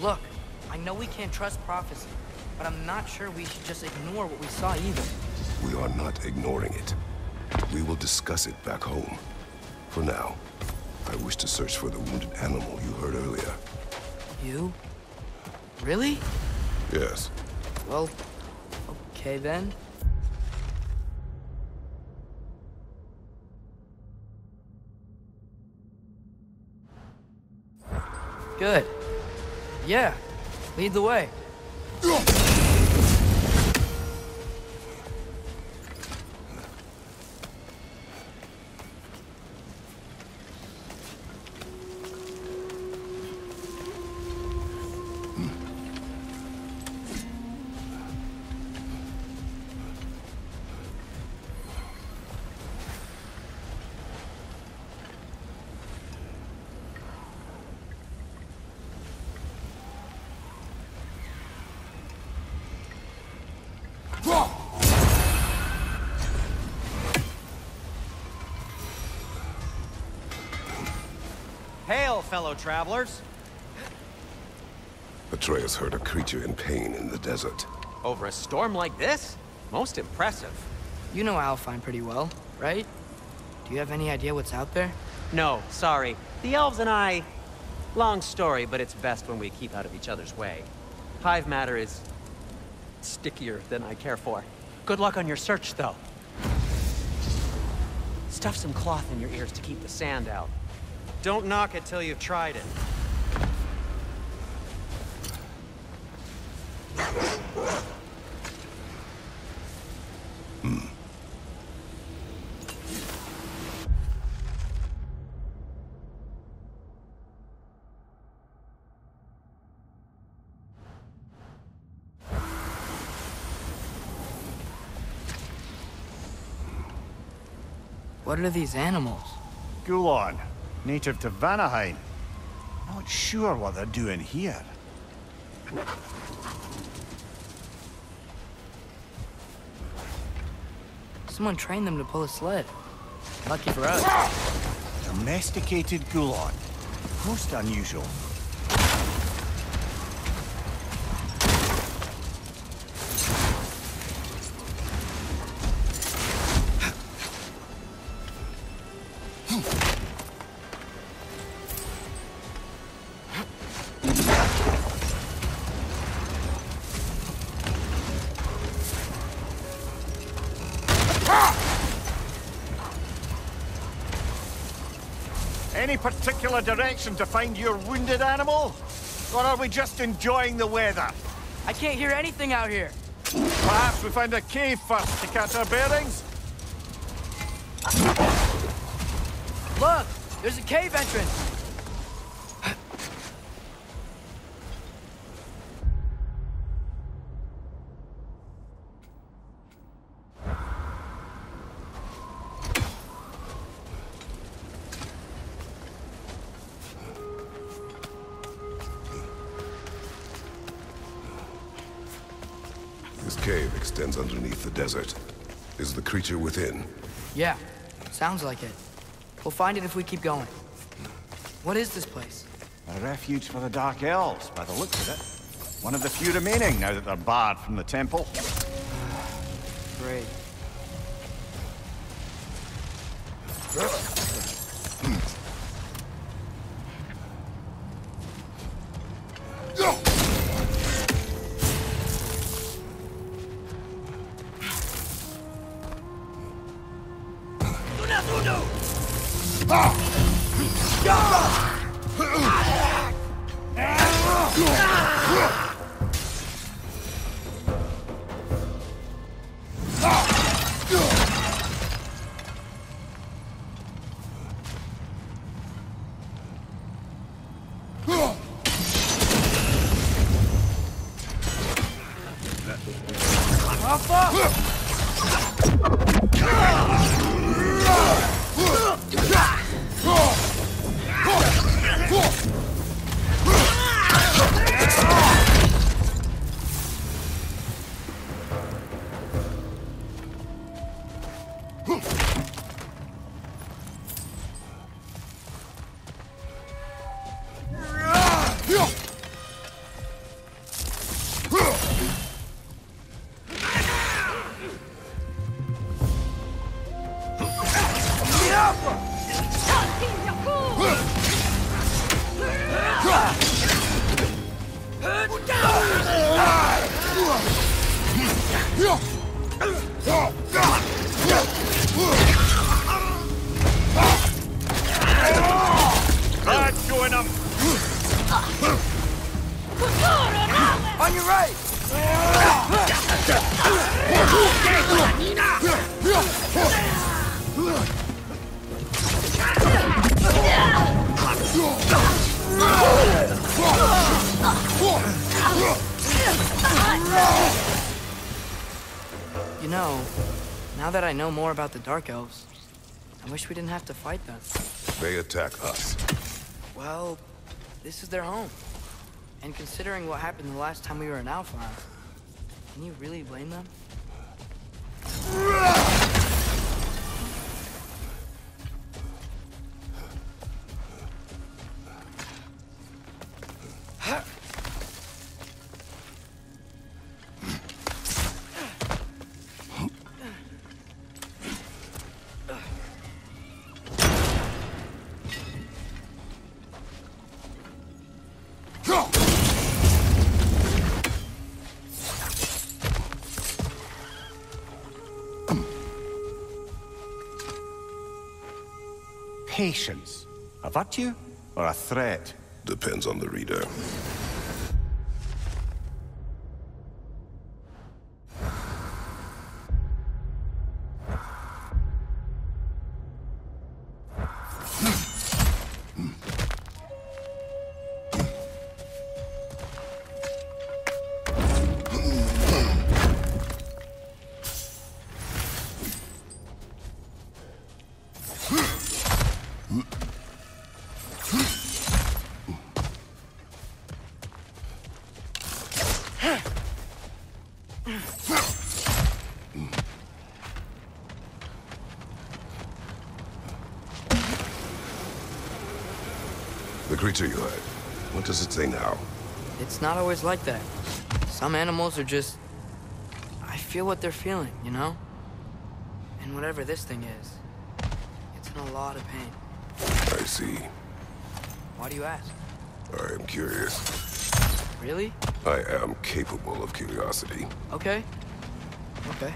Look, I know we can't trust prophecy, but I'm not sure we should just ignore what we saw either. We are not ignoring it. We will discuss it back home. For now, I wish to search for the wounded animal you heard earlier. You? Really? Yes. Well, okay then. Good. Yeah, lead the way. Hail, fellow travelers! Atreus heard a creature in pain in the desert. Over a storm like this? Most impressive. You know Alfheim pretty well, right? Do you have any idea what's out there? No, sorry. The elves and I... Long story, but it's best when we keep out of each other's way. Hive matter is... stickier than I care for. Good luck on your search, though. Stuff some cloth in your ears to keep the sand out. Don't knock it till you've tried it. What are these animals? Gulon, native to Vanaheim. Not sure what they're doing here. Someone trained them to pull a sled. Lucky for us. Domesticated Gulon. Most unusual. Any particular direction to find your wounded animal? Or are we just enjoying the weather? I can't hear anything out here. Perhaps we find a cave first to catch our bearings? Look, there's a cave entrance. The desert. Is the creature within? Yeah, sounds like it. We'll find it if we keep going. What is this place? A refuge for the Dark Elves, by the looks of it. One of the few remaining now that they're barred from the temple. Great. アッ Dark Elves, I wish we didn't have to fight them. They attack us. Well, this is their home. And considering what happened the last time we were in Alfheim, can you really blame them? Patience. A virtue or a threat? Depends on the reader. The creature you had. What does it say now? It's not always like that. Some animals are just... I feel what they're feeling, you know? And whatever this thing is, it's in a lot of pain. I see. Why do you ask? I am curious. Really? I am capable of curiosity. Okay. Okay.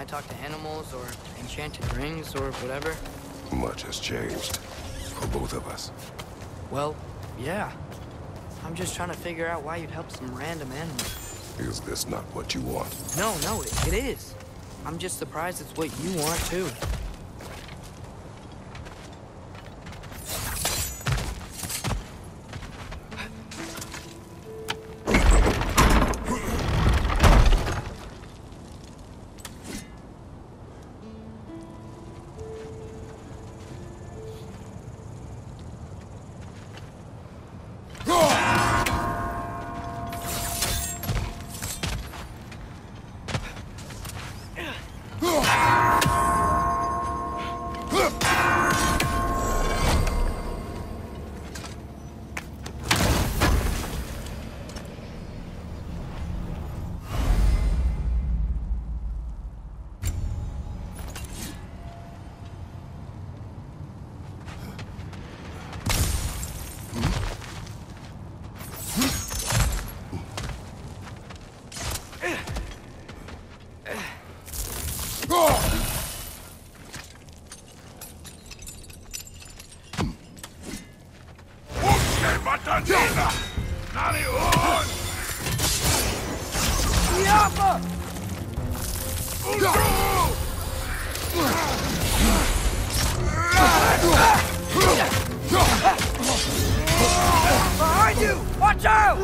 I talk to animals or enchanted rings or whatever, Much has changed. For both of us. well, yeah. I'm just trying to figure out why you'd help some random animal. Is this not what you want? No, no, it, it is. I'm just surprised it's what you want too. Behind you! Watch out!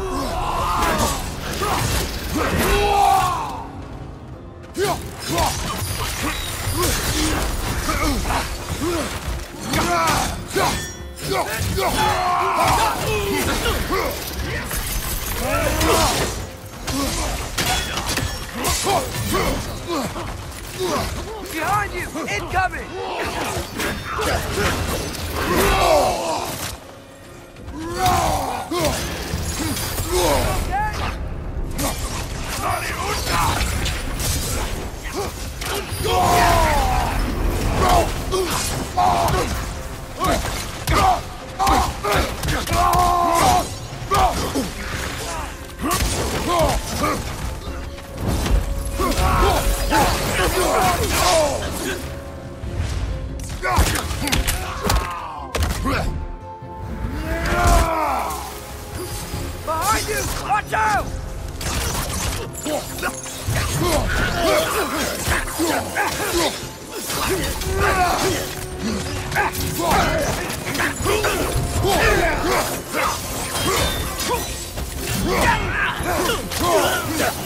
Behind you! Incoming! Behind you! Watch out! Are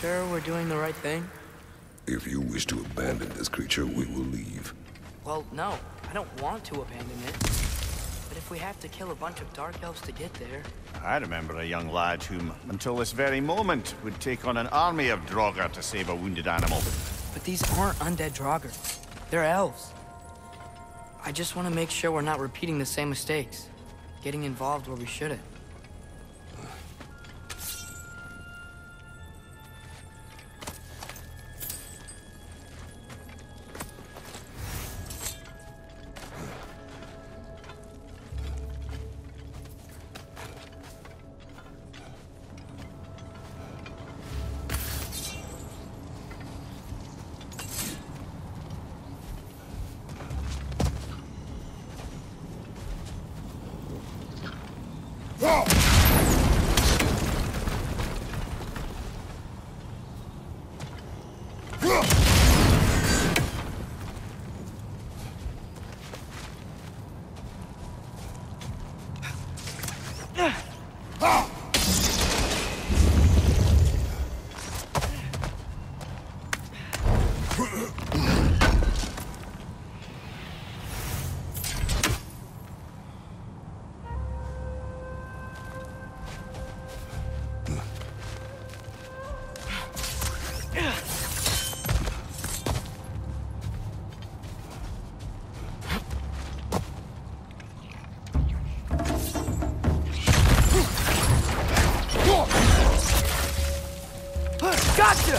sure we're doing the right thing? If you wish to abandon this creature, we will leave. Well, no. I don't want to abandon it. But if we have to kill a bunch of Dark Elves to get there... I remember a young lad whom, until this very moment, would take on an army of Draugr to save a wounded animal. But these aren't undead Draugr. They're elves. I just want to make sure we're not repeating the same mistakes. Getting involved where we shouldn't. Gotcha!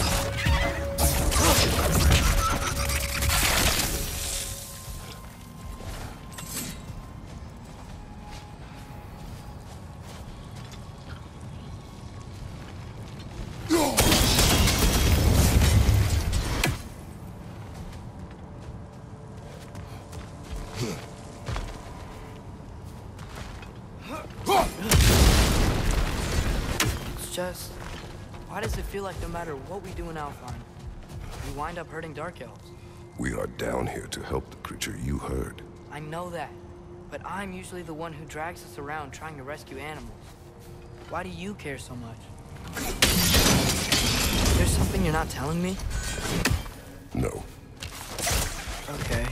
Feel like no matter what we do in Alfheim, we wind up hurting Dark Elves? We are down here to help the creature you heard. I know that, but I'm usually the one who drags us around trying to rescue animals. Why do you care so much? There's something you're not telling me? No. Okay.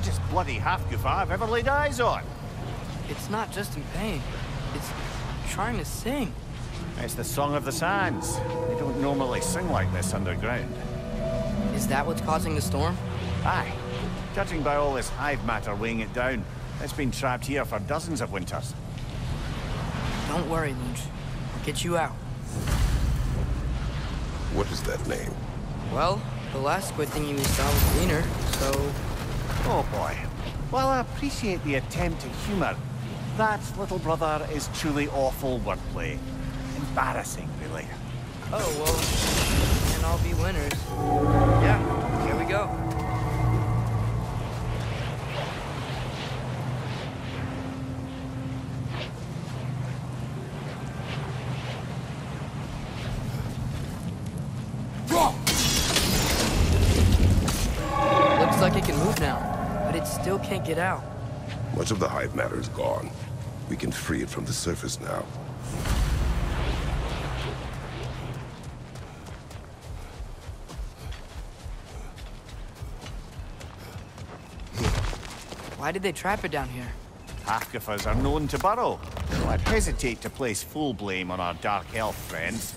Largest bloody Hafgufa I've ever laid eyes on. It's not just in pain. It's trying to sing. It's the Song of the Sands. They don't normally sing like this underground. Is that what's causing the storm? Aye. Judging by all this hive matter weighing it down, it's been trapped here for dozens of winters. Don't worry, Lunch. I'll get you out. What is that name? Well, the last squid thingy we saw was greener, so... Oh boy. While I appreciate the attempt at humour, that, little brother, is truly awful wordplay. Embarrassing, really. Oh, well, and all be winners. Yeah, here we go. Looks like it can move now, but it still out. Much of the hive matter is gone. We can free it from the surface now. Why did they trap it down here? Hafgufas are known to burrow, so I'd hesitate to place full blame on our Dark Elf friends.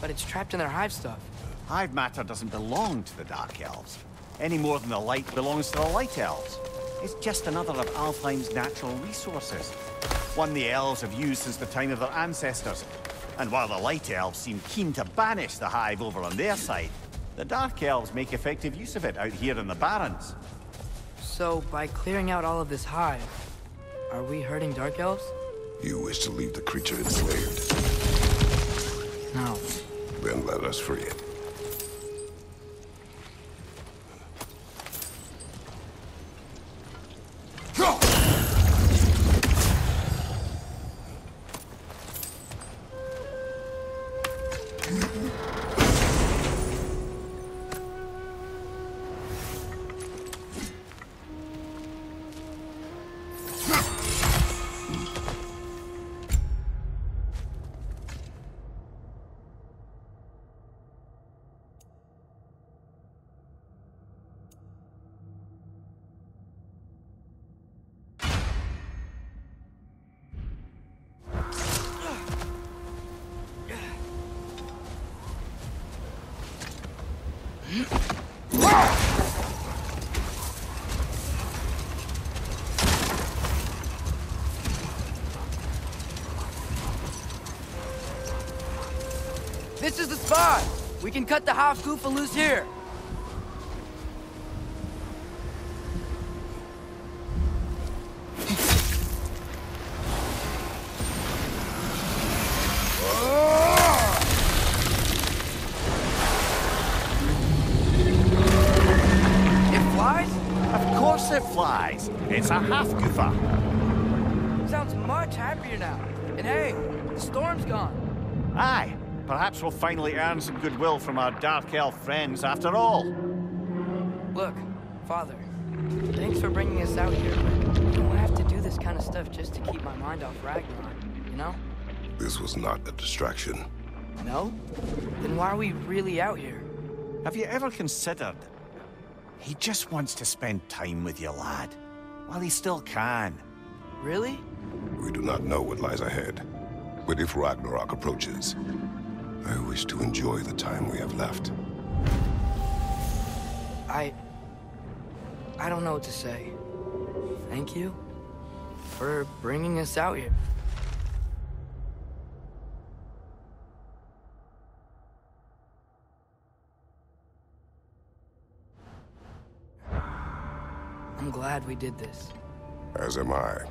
But it's trapped in their hive stuff. Hive matter doesn't belong to the Dark Elves, any more than the light belongs to the Light Elves. It's just another of Alfheim's natural resources. One the elves have used since the time of their ancestors. And while the Light Elves seem keen to banish the Hive over on their side, the Dark Elves make effective use of it out here in the Barrens. So, by clearing out all of this hive, are we hurting Dark Elves? You wish to leave the creature enslaved. No. Then let us free it. We can cut the Hafgufa loose here! It flies? Of course it flies. It's a Hafgufa. Sounds much happier now. And hey, the storm's gone. Aye, perhaps we'll finally earn some goodwill from our Dark Elf friends after all. Look, Father, thanks for bringing us out here, but you don't have to do this kind of stuff just to keep my mind off Ragnarok, you know? This was not a distraction. No? Then why are we really out here? Have you ever considered? He just wants to spend time with you, lad. While he still can. Really? We do not know what lies ahead. But if Ragnarok approaches, I wish to enjoy the time we have left. I... I don't know what to say. Thank you for bringing us out here. I'm glad we did this. As am I.